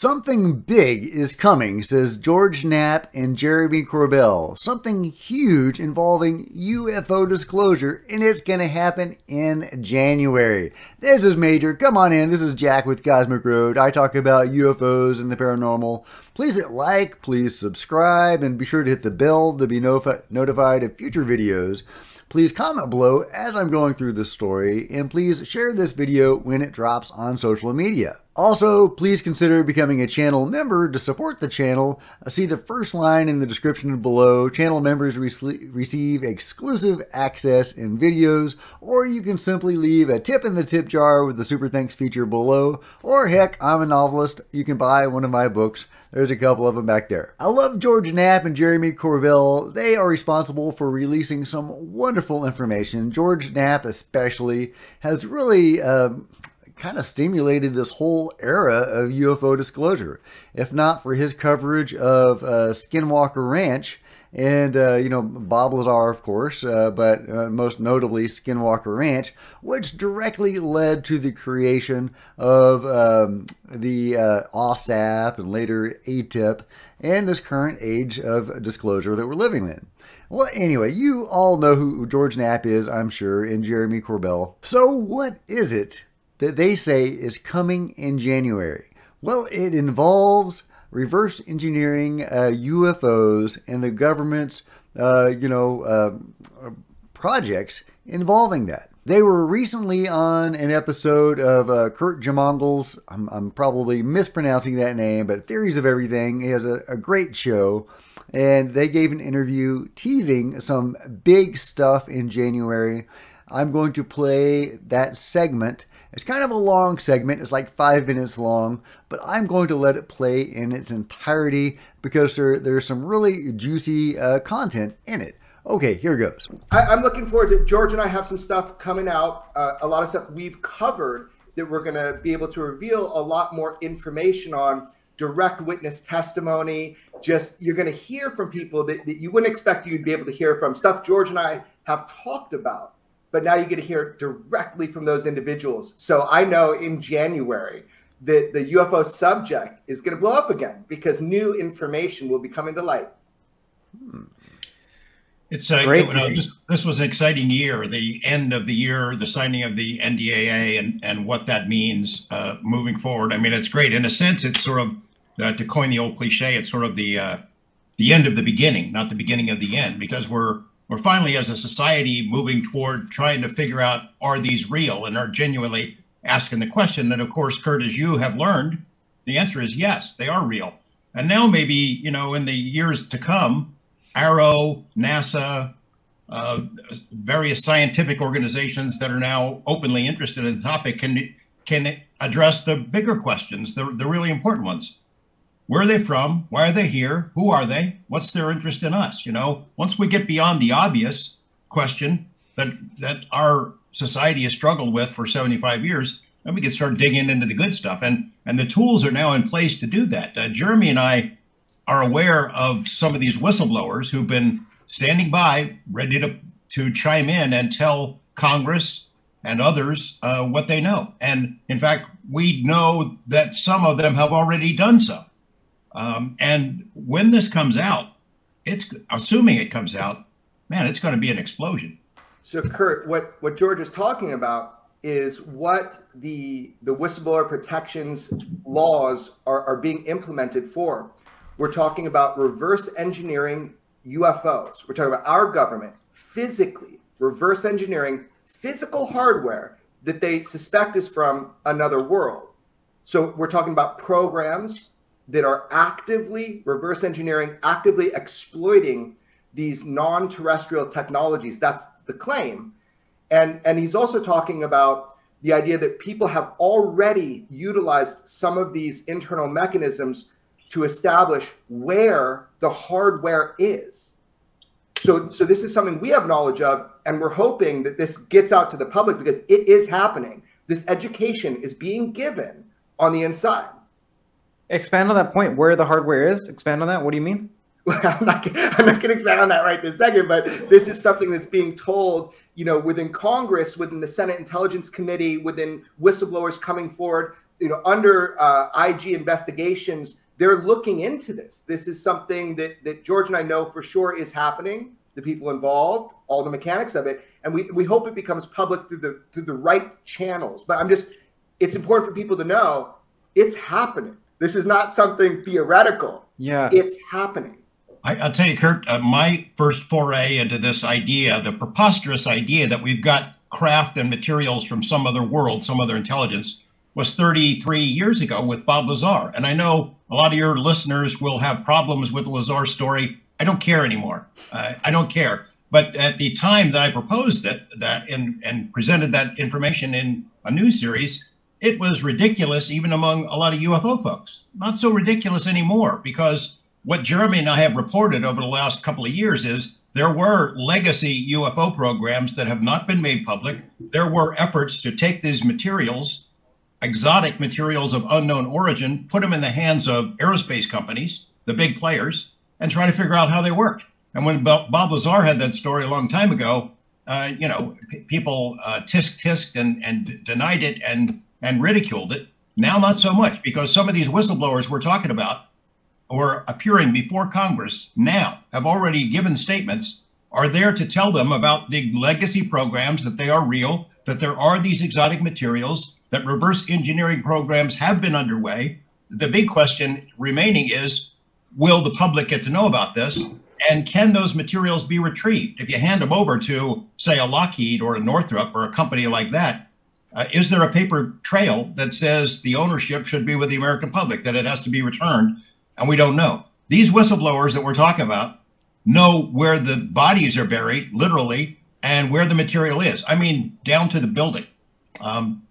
Something big is coming, says George Knapp and Jeremy Corbell. Something huge involving UFO disclosure, and it's going to happen in January. This is Major. Come on in. This is Jack with Cosmic Road. I talk about UFOs and the paranormal. Please hit like, please subscribe, and be sure to hit the bell to be notified of future videos. Please comment below as I'm going through this story, and please share this video when it drops on social media. Also, please consider becoming a channel member to support the channel. See the first line in the description below. Channel members re receive exclusive access and videos, or you can simply leave a tip in the tip jar with the super thanks feature below. Or heck, I'm a novelist. You can buy one of my books. There's a couple of them back there. I love George Knapp and Jeremy Corbell. They are responsible for releasing some wonderful information. George Knapp especially has really... Uh, kind of stimulated this whole era of UFO disclosure. If not for his coverage of uh, Skinwalker Ranch and, uh, you know, Bob Lazar, of course, uh, but uh, most notably Skinwalker Ranch, which directly led to the creation of um, the uh, OSAP and later AATIP and this current age of disclosure that we're living in. Well, anyway, you all know who George Knapp is, I'm sure, and Jeremy Corbell. So, what is it that they say is coming in January? Well, it involves reverse engineering uh, UFOs and the government's, uh, you know, uh, projects involving that. They were recently on an episode of uh, Curt Jaimungal's, I'm, I'm, probably mispronouncing that name, but Theories of Everything. He has a, a great show. And they gave an interview teasing some big stuff in January. I'm going to play that segment it's kind of a long segment, it's like five minutes long, but I'm going to let it play in its entirety because there, there's some really juicy uh, content in it. Okay, here goes. I, am looking forward to George and I have some stuff coming out, uh, a lot of stuff we've covered that we're going to be able to reveal a lot more information on direct witness testimony. Just you're going to hear from people that, that you wouldn't expect you'd be able to hear from stuff George and I have talked about but now you get to hear directly from those individuals. So I know in January that the UFO subject is going to blow up again because new information will be coming to light. Hmm. It's uh, Great you know, this, this was an exciting year. The end of the year, the signing of the NDAA, and and what that means uh, moving forward. I mean, it's great in a sense. It's sort of uh, to coin the old cliche. It's sort of the uh, the end of the beginning, not the beginning of the end, because we're we're finally, as a society, moving toward trying to figure out are these real and are genuinely asking the question. And of course, Curt, as you have learned, the answer is yes, they are real. And now, maybe, you know, in the years to come, AARO, NASA, uh, various scientific organizations that are now openly interested in the topic can can address the bigger questions, the, the really important ones. Where are they from? Why are they here? Who are they? What's their interest in us? You know, once we get beyond the obvious question that that our society has struggled with for 75 years, then we can start digging into the good stuff. And and the tools are now in place to do that. Uh, Jeremy and I are aware of some of these whistleblowers who've been standing by, ready to to chime in and tell Congress and others uh, what they know. And in fact, we know that some of them have already done so. Um, and when this comes out, it's assuming it comes out, man, it's going to be an explosion. So, Curt, what what George is talking about is what the the whistleblower protections laws are, are being implemented for. We're talking about reverse engineering UFOs. We're talking about our government physically reverse engineering physical hardware that they suspect is from another world. So we're talking about programs that are actively reverse engineering, actively exploiting these non-terrestrial technologies. That's the claim. And, and he's also talking about the idea that people have already utilized some of these internal mechanisms to establish where the hardware is. So, so this is something we have knowledge of, and we're hoping that this gets out to the public because it is happening. This education is being given on the inside. Expand on that point where the hardware is. Expand on that. What do you mean? I'm not, I'm not going to expand on that right this second, but this is something that's being told, you know, within Congress, within the Senate Intelligence Committee, within whistleblowers coming forward. you know, under uh, IG investigations, they're looking into this. This is something that that George and I know for sure is happening. The people involved, all the mechanics of it, and we, we hope it becomes public through the through the right channels. But I'm just, it's important for people to know it's happening. This is not something theoretical. Yeah, it's happening. I, will tell you, Curt, uh, my first foray into this idea, the preposterous idea that we've got craft and materials from some other world, some other intelligence, was 33 years ago with Bob Lazar. And I know a lot of your listeners will have problems with the Lazar story. I don't care anymore. Uh, I don't care. But at the time that I proposed it, that and, and presented that information in a news series, it was ridiculous even among a lot of UFO folks. Not so ridiculous anymore because what Jeremy and I have reported over the last couple of years is there were legacy UFO programs that have not been made public. There were efforts to take these materials, exotic materials of unknown origin, put them in the hands of aerospace companies, the big players, and try to figure out how they worked. And when Bob Lazar had that story a long time ago, uh, you know, people uh, tisk tisked and, and denied it and and ridiculed it. Now, not so much because some of these whistleblowers we're talking about or appearing before Congress now have already given statements are there to tell them about the legacy programs that they are real, that there are these exotic materials, that reverse engineering programs have been underway. The big question remaining is will the public get to know about this? And can those materials be retrieved? If you hand them over to, say, a Lockheed or a Northrop or a company like that, uh, is there a paper trail that says the ownership should be with the American public, that it has to be returned? And we don't know. These whistleblowers that we're talking about know where the bodies are buried, literally, and where the material is. I mean, down to the building. Um,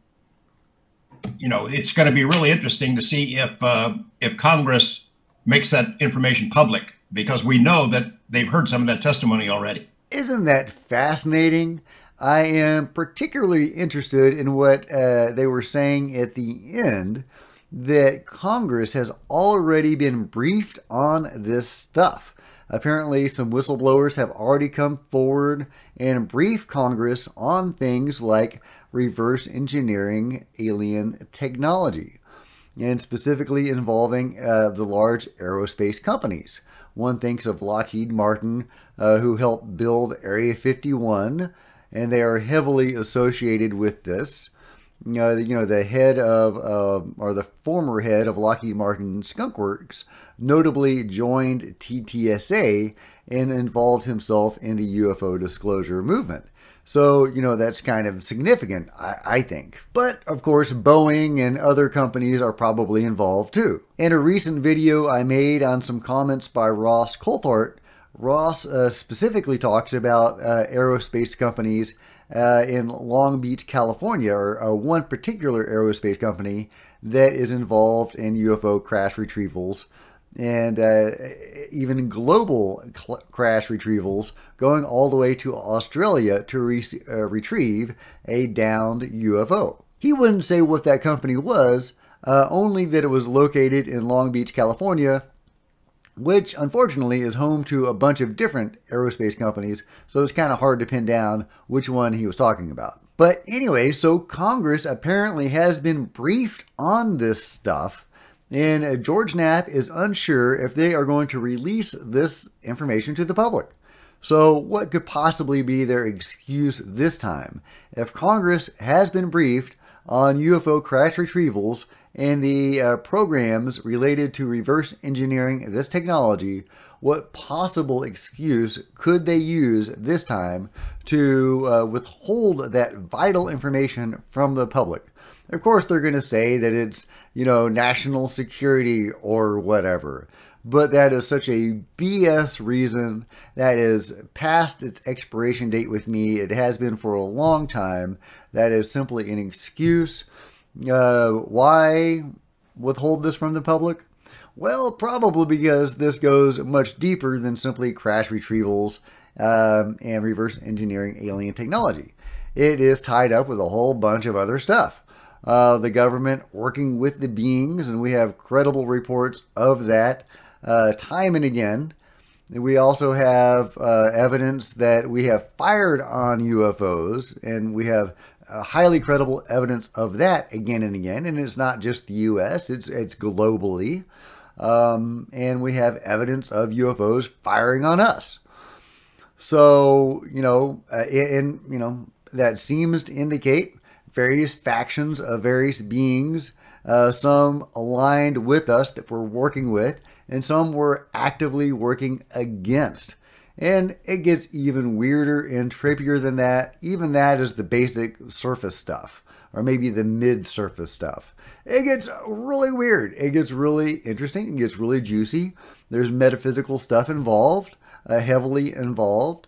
you know, it's going to be really interesting to see if uh, if Congress makes that information public because we know that they've heard some of that testimony already. Isn't that fascinating? I am particularly interested in what uh, they were saying at the end that Congress has already been briefed on this stuff. Apparently, some whistleblowers have already come forward and briefed Congress on things like reverse engineering alien technology, and specifically involving uh, the large aerospace companies. One thinks of Lockheed Martin, uh, who helped build Area 51, and they are heavily associated with this. Uh, you know, the head of, uh, or the former head of Lockheed Martin Skunk Works notably joined TTSA and involved himself in the UFO disclosure movement. So, you know, that's kind of significant, I, I, think. But, of course, Boeing and other companies are probably involved too. In a recent video I made on some comments by Ross Coulthart, Ross uh, specifically talks about uh, aerospace companies uh, in Long Beach, California, or uh, one particular aerospace company that is involved in UFO crash retrievals and uh, even global cl- crash retrievals going all the way to Australia to re- uh, retrieve a downed UFO. He wouldn't say what that company was, only that it was located in Long Beach, California, which unfortunately is home to a bunch of different aerospace companies, so it's kind of hard to pin down which one he was talking about. But anyway, so Congress apparently has been briefed on this stuff, and uh, George Knapp is unsure if they are going to release this information to the public. So, what could possibly be their excuse this time? If Congress has been briefed on UFO crash retrievals and the uh, programs related to reverse engineering this technology, what possible excuse could they use this time to uh, withhold that vital information from the public? Of course, they're going to say that it's, you know, national security or whatever. But that is such a BS reason that is past its expiration date with me. It has been for a long time. That is simply an excuse uh, why withhold this from the public? Well, probably because this goes much deeper than simply crash retrievals um, and reverse engineering alien technology. It is tied up with a whole bunch of other stuff. Uh, the government working with the beings, and we have credible reports of that uh, time and again. We also have uh, evidence that we have fired on UFOs, and we have uh, highly credible evidence of that again and again. And it's not just the U.S. It's it's globally, um, and we have evidence of UFOs firing on us. So you know, uh, and you know that seems to indicate various factions of various beings. Uh, some aligned with us that we're working with, and some we're actively working against. And it gets even weirder and trippier than that. Even that is the basic surface stuff, or maybe the mid surface stuff. It gets really weird. It gets really interesting. It gets really juicy. There's metaphysical stuff involved, uh, heavily involved,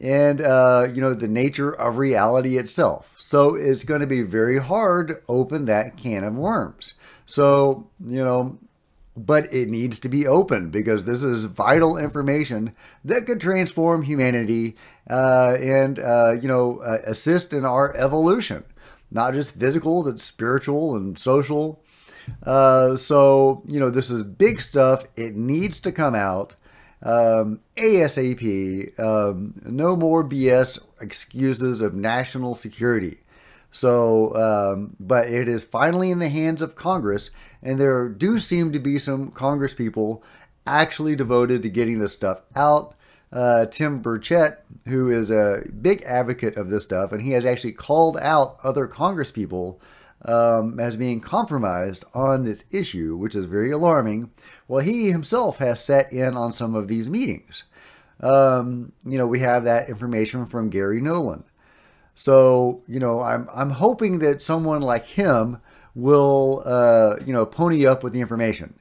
and, uh, you know, the nature of reality itself. So it's going to be very hard to open that can of worms. So, you know, but it needs to be open because this is vital information that could transform humanity uh, and uh, you know uh, assist in our evolution, not just physical but spiritual and social. Uh, so you know this is big stuff. It needs to come out um, ASAP. Um, no more BS excuses of national security. So, um, but it is finally in the hands of Congress, and there do seem to be some Congress people actually devoted to getting this stuff out. Uh, Tim Burchett, who is a big advocate of this stuff, and he has actually called out other Congress people um, as being compromised on this issue, which is very alarming. Well, he himself has sat in on some of these meetings. Um, you know, we have that information from Garry Nolan. So, you know, I'm, I'm hoping that someone like him will, uh, you know, pony up with the information.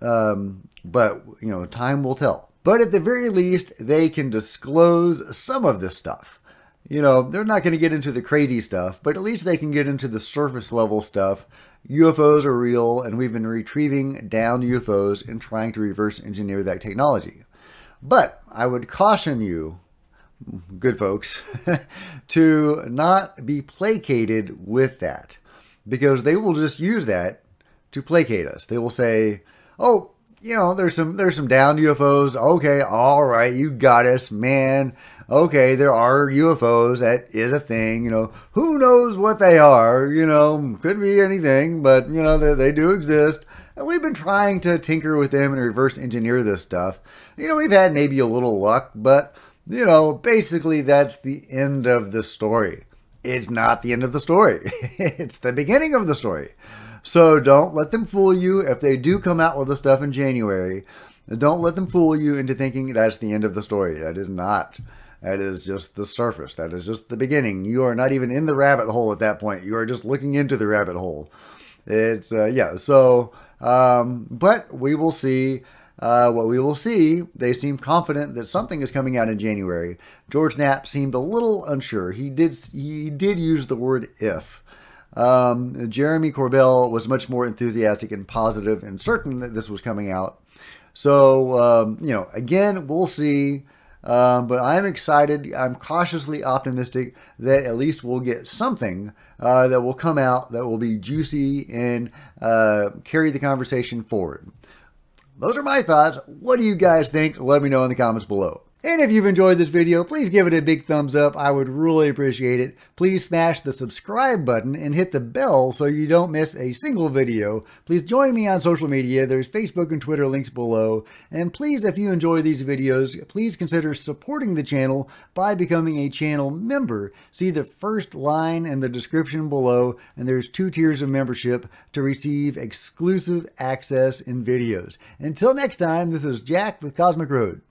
Um, but, you know, time will tell. But at the very least, they can disclose some of this stuff. You know, they're not going to get into the crazy stuff, but at least they can get into the surface level stuff. UFOs are real, and we've been retrieving down UFOs and trying to reverse engineer that technology. But I would caution you good folks, to not be placated with that because they will just use that to placate us. They will say, "Oh, you know, there's some there's some down UFOs. Okay, all right, you got us, man. Okay, there are UFOs. That is a thing. You know, who knows what they are? You know, could be anything, but you know, they, they do exist." And we've been trying to tinker with them and reverse engineer this stuff. You know, we've had maybe a little luck, but you know, basically that's the end of the story. It's not the end of the story. it's the beginning of the story. So don't let them fool you. If they do come out with the stuff in January, don't let them fool you into thinking that's the end of the story. That is not. That is just the surface. That is just the beginning. You are not even in the rabbit hole at that point. You are just looking into the rabbit hole. It's, uh, yeah, so, um, but we will see uh, what we will see, they seem confident that something is coming out in January. George Knapp seemed a little unsure. He did he did use the word if. Um, Jeremy Corbell was much more enthusiastic and positive and certain that this was coming out. So um, you know, again, we'll see. Um, but I'm excited. I'm cautiously optimistic that at least we'll get something uh, that will come out that will be juicy and uh, carry the conversation forward. Those are my thoughts. What do you guys think? Let me know in the comments below. And if you've enjoyed this video, please give it a big thumbs up. I would really appreciate it. Please smash the subscribe button and hit the bell so you don't miss a single video. Please join me on social media. There's Facebook and Twitter links below. And please, if you enjoy these videos, please consider supporting the channel by becoming a channel member. See the first line in the description below, and there's two tiers of membership to receive exclusive access in videos. Until next time, this is Jack with Cosmic Road.